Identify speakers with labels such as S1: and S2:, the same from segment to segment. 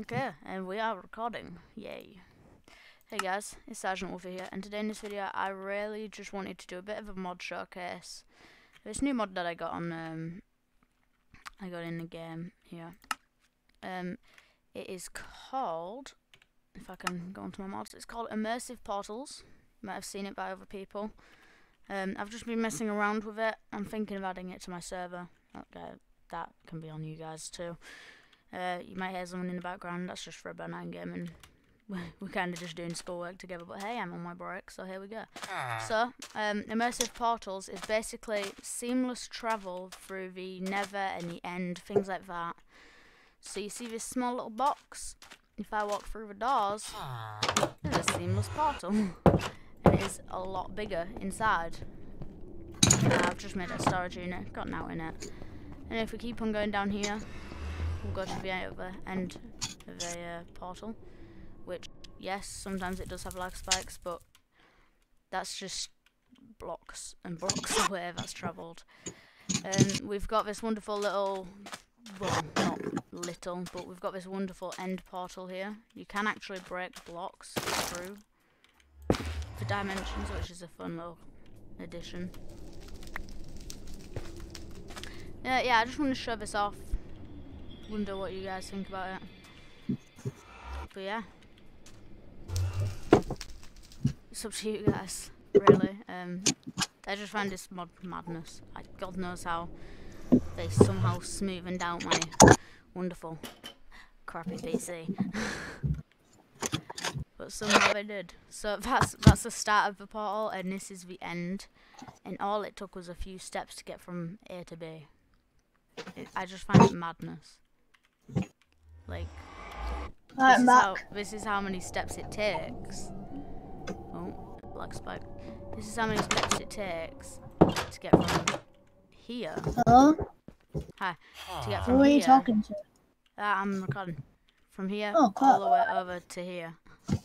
S1: Okay, and we are recording. Yay. Hey guys, it's Sergeant Wolfie here, and today in this video I really just wanted to do a bit of a mod showcase. This new mod that I got on, um, I got in the game here. Um, it is called, if I can go onto my mods, it's called Immersive Portals. You might have seen it by other people. Um, I've just been messing around with it. I'm thinking of adding it to my server. Okay, that can be on you guys too. Uh, you might hear someone in the background. That's just for a benign game, and we're kind of just doing schoolwork together. But hey, I'm on my break, so here we go. So, um, immersive portals is basically seamless travel through the Nether and the End, things like that. So you see this small little box. If I walk through the doors, there's a seamless portal, and it is a lot bigger inside. I've just made a storage unit, got out in it. And if we keep on going down here, go to the end of the uh, portal. Which, yes, sometimes it does have lag spikes, but that's just blocks and blocks away that's travelled. And we've got this wonderful little, well, not little, but we've got this wonderful end portal here. You can actually break blocks through the dimensions, which is a fun little addition. Yeah, yeah, I just want to show this off. Wonder what you guys think about it. But yeah. It's up to you guys, really. Um, I just find this mod madness. Like, God knows how they somehow smoothened out my wonderful crappy PC. but somehow they did. So that's that's the start of the portal, and this is the end. And all it took was a few steps to get from A to B. It, I just find it madness. Like,
S2: Right,
S1: this is, how, this is how many steps it takes. Oh, black spike. This is how many steps it takes to get from here.
S2: Hello?
S1: Hi. To get
S2: Who
S1: from
S2: are
S1: here.
S2: you talking to?
S1: Uh, I'm recording. From here
S2: Oh,
S1: all the way over to here.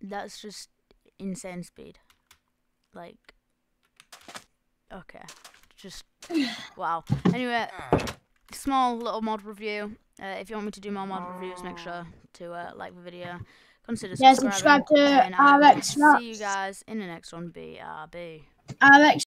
S1: That's just insane speed. Like, okay, just wow. Anyway, small little mod review. Uh, if you want me to do more mod reviews, make sure to uh, like the video. Consider
S2: Yeah,
S1: subscribing.
S2: subscribe to
S1: and I will
S2: RX
S1: see you guys in the next one. BRB.
S2: RX